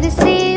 to see